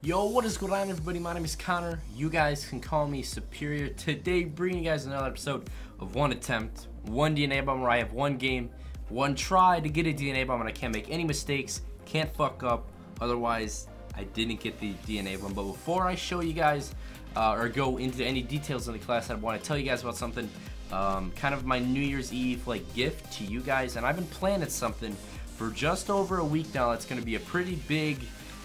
Yo, what is going on everybody? My name is Connor. You guys can call me Superior. Today, bringing you guys another episode of One Attempt, One DNA Bomb where I have one game, one try to get a DNA Bomb and I can't make any mistakes, can't fuck up, otherwise I didn't get the DNA Bomb. But before I show you guys, uh, or go into any details in the class, I want to tell you guys about something, um, kind of my New Year's Eve like gift to you guys, and I've been planning something for just over a week now that's going to be a pretty big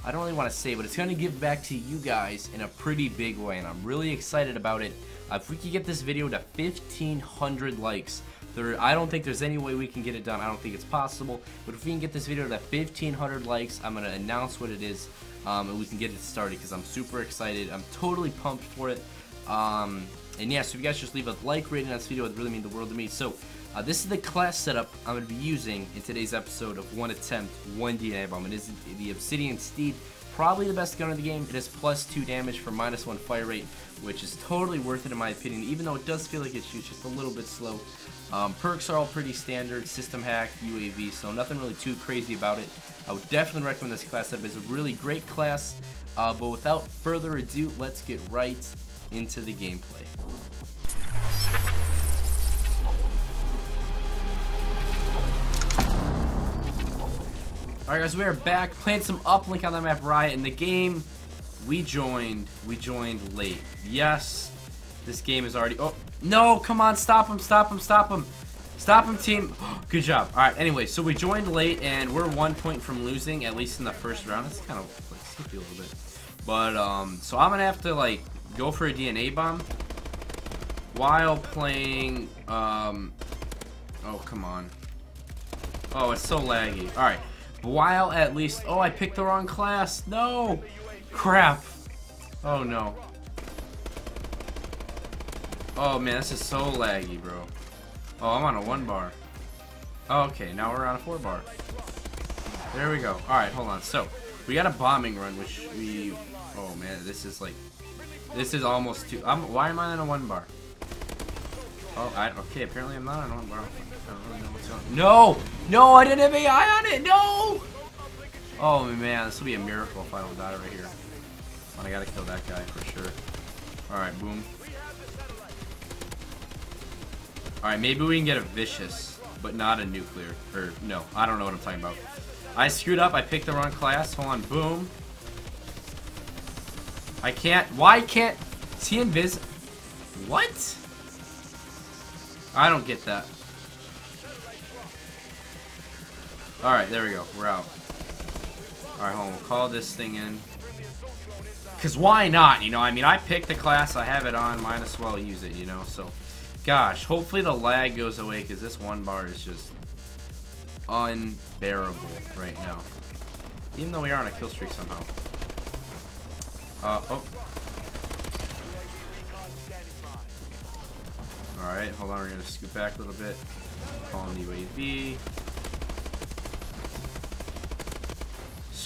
I don't really want to say, but it's going to give back to you guys in a pretty big way, and I'm really excited about it. Uh, if we can get this video to 1,500 likes, there, I don't think there's any way we can get it done. I don't think it's possible, but if we can get this video to 1,500 likes, I'm going to announce what it is, um, and we can get it started, because I'm super excited. I'm totally pumped for it. Um, and yeah, so if you guys just leave a like rating on this video, it would really mean the world to me. So, uh, this is the class setup I'm going to be using in today's episode of One Attempt, One DNA Bomb. It is the Obsidian Steed, probably the best gun in the game. It has plus 2 damage for minus 1 fire rate, which is totally worth it in my opinion, even though it does feel like it shoots just a little bit slow. Um, perks are all pretty standard, system hack, UAV, so nothing really too crazy about it. I would definitely recommend this class setup. It's a really great class, uh, but without further ado, let's get right into the gameplay. Alright guys, we are back. Playing some uplink on the map Riot in the game. We joined we joined late. Yes, this game is already oh no come on stop him stop him stop him. Stop him team. Good job. Alright anyway so we joined late and we're one point from losing at least in the first round. It's kind of like skippy a little bit. But um so I'm gonna have to like go for a DNA bomb while playing um oh come on. Oh it's so laggy. Alright while at least... Oh, I picked the wrong class. No! Crap. Oh, no. Oh, man, this is so laggy, bro. Oh, I'm on a one bar. Oh, okay, now we're on a four bar. There we go. Alright, hold on. So, we got a bombing run, which we... Oh, man, this is like... This is almost too... I'm, why am I on a one bar? Oh, I, okay, apparently I'm not on a one bar. No! No, I didn't have AI on it! No! Oh man, this will be a miracle if I don't die right here. I gotta kill that guy for sure. Alright, boom. Alright, maybe we can get a vicious, but not a nuclear. Or, no, I don't know what I'm talking about. I screwed up, I picked the wrong class. Hold on, boom. I can't, why can't, is he invis- What? I don't get that. Alright, there we go. We're out. Alright, hold on. We'll call this thing in. Because why not? You know, I mean, I picked the class. I have it on. Might as well use it, you know? So, gosh. Hopefully the lag goes away because this one bar is just unbearable right now. Even though we are on a kill streak somehow. Uh, oh. Alright, hold on. We're to scoot back a little bit. Call in the UAV.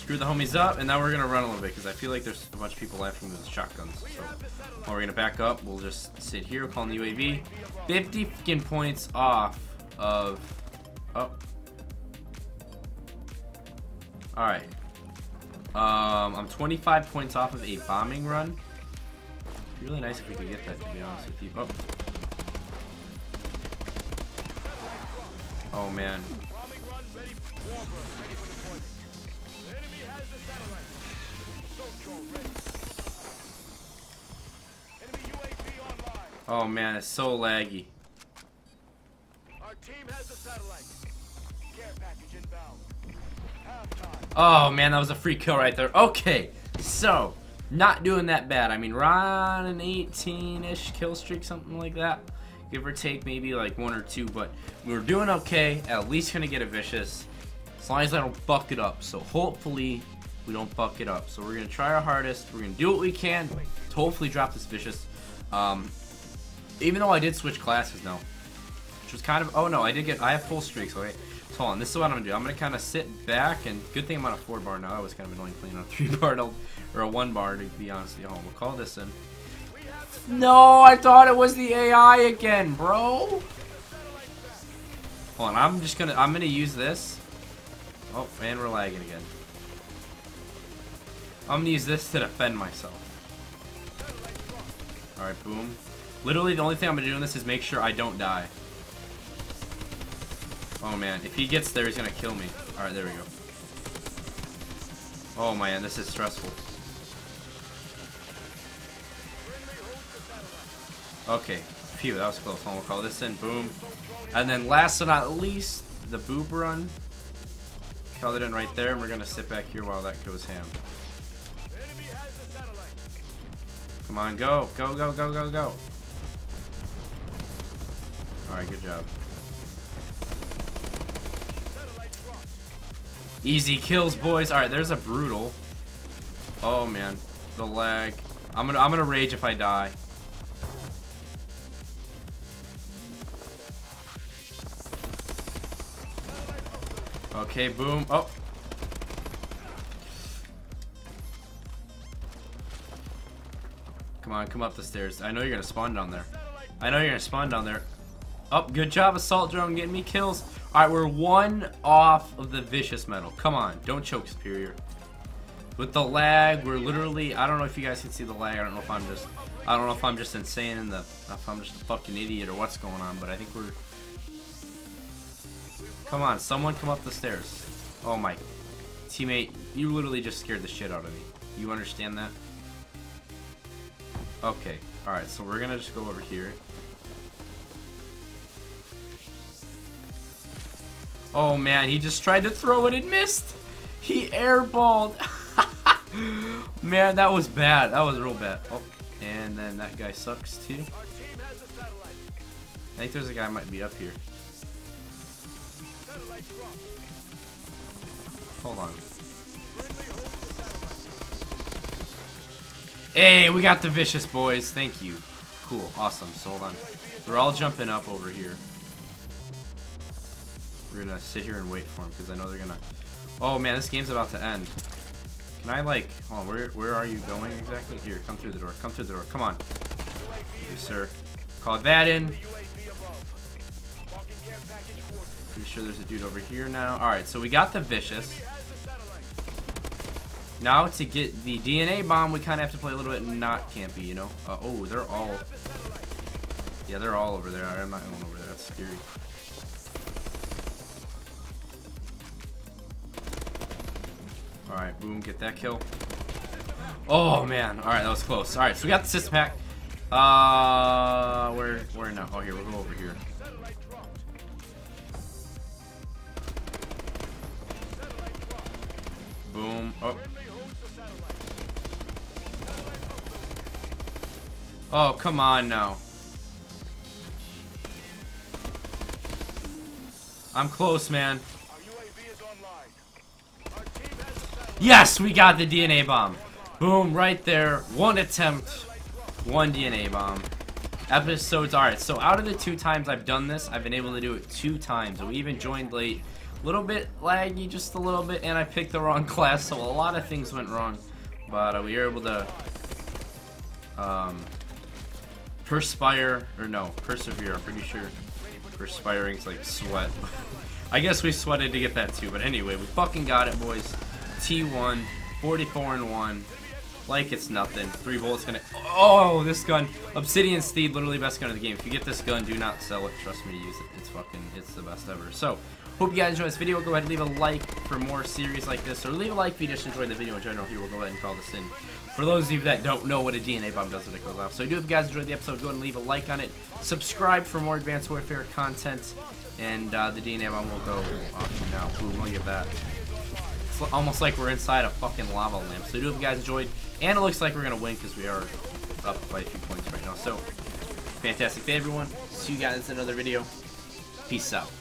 screw the homies up, and now we're gonna run a little bit because I feel like there's a bunch of people left with shotguns. So while we're gonna back up, we'll just sit here, call in the UAV. 50 fucking points off of. Oh. Alright. Um, I'm 25 points off of a bombing run. Really nice if we could get that, to be honest with you. Oh. Oh man. Oh man, it's so laggy. Oh man, that was a free kill right there. Okay, so not doing that bad. I mean, run an 18-ish kill streak, something like that. Give or take maybe like one or two, but we're doing okay. At least gonna get a vicious. As long as I don't fuck it up. So hopefully we don't fuck it up. So we're gonna try our hardest. We're gonna do what we can to hopefully drop this vicious. Um, even though I did switch classes now. Which was kind of... Oh, no, I did get... I have full streaks, okay? So hold on, this is what I'm to do. I'm to kind of sit back, and good thing I'm on a 4 bar now. I was kind of annoying playing on a 3 bar or a 1 bar, to be honest with you. We'll call this in. No, I thought it was the AI again, bro. Hold on, I'm just to... I'm to use this. Oh, and we're lagging again. I'm gonna use this to defend myself. Alright, boom. Literally, the only thing I'm gonna do in this is make sure I don't die. Oh man, if he gets there, he's gonna kill me. Alright, there we go. Oh man, this is stressful. Okay, phew, that was close. We'll call this in, boom. And then last but not least, the boob run. Call it in right there, and we're gonna sit back here while that goes ham. Come on, go, go, go, go, go, go. Alright, good job. Easy kills, boys. Alright, there's a brutal. Oh man. The lag. I'm gonna I'm gonna rage if I die. Okay, boom. Oh. Come on, come up the stairs. I know you're gonna spawn down there. I know you're gonna spawn down there. Oh, good job, Assault Drone, getting me kills. Alright, we're one off of the Vicious Medal. Come on, don't choke Superior. With the lag, we're literally, I don't know if you guys can see the lag. I don't know if I'm just, I don't know if I'm just insane in the, if I'm just a fucking idiot or what's going on, but I think we're, come on, someone come up the stairs. Oh my, teammate, you literally just scared the shit out of me. You understand that? Okay, alright, so we're gonna just go over here. Oh man, he just tried to throw it and missed. He airballed. man, that was bad. That was real bad. Oh, and then that guy sucks too. I think there's a guy might be up here. Hold on. Hey, we got the vicious boys. Thank you. Cool. Awesome. So hold on. We're all jumping up over here. We're gonna sit here and wait for them because I know they're gonna. Oh man, this game's about to end. Can I like? Hold on. Where where are you going exactly? Here, come through the door. Come through the door. Come on. Thank you, sir. Call that in. Sure there's a dude over here now. All right, so we got the vicious. Now to get the DNA bomb, we kind of have to play a little bit not campy, you know. Uh, oh, they're all. Yeah, they're all over there. I'm not going over there. That's scary. Alright, boom, get that kill. Oh, man. Alright, that was close. Alright, so we got the system hack. Uh, where, where now? Oh, here, we'll go over here. Boom. Oh. Oh, come on now. I'm close, man. Yes, we got the DNA bomb. Boom, right there. One attempt, one DNA bomb. Episodes, alright, so out of the two times I've done this, I've been able to do it two times. We even joined late. Little bit laggy, just a little bit, and I picked the wrong class, so a lot of things went wrong. But uh, we were able to um, perspire, or no, persevere, I'm pretty sure. Perspiring's like sweat. I guess we sweated to get that too, but anyway, we fucking got it, boys. T1, 44 and 1. Like it's nothing. Three bullets gonna. Oh, this gun. Obsidian Steed, literally best gun in the game. If you get this gun, do not sell it. Trust me use it. It's fucking, it's the best ever. So, hope you guys enjoyed this video. Go ahead and leave a like for more series like this. Or leave a like if you just enjoyed the video in general. Here, we'll go ahead and call this in. For those of you that don't know what a DNA bomb does when it goes off. So, I do hope you guys enjoyed the episode, go ahead and leave a like on it. Subscribe for more Advanced Warfare content. And uh, the DNA bomb will go off now. Boom, look at that It's almost like we're inside a fucking lava lamp. So I do hope you guys enjoyed. And it looks like we're going to win because we are up by a few points right now. So, fantastic day, everyone. See you guys in another video. Peace out.